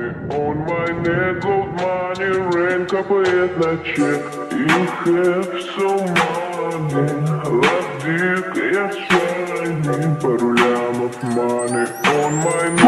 On my neck gold money, rain капает на чек You have so money, like дикая shiny Пару лямов money On my neck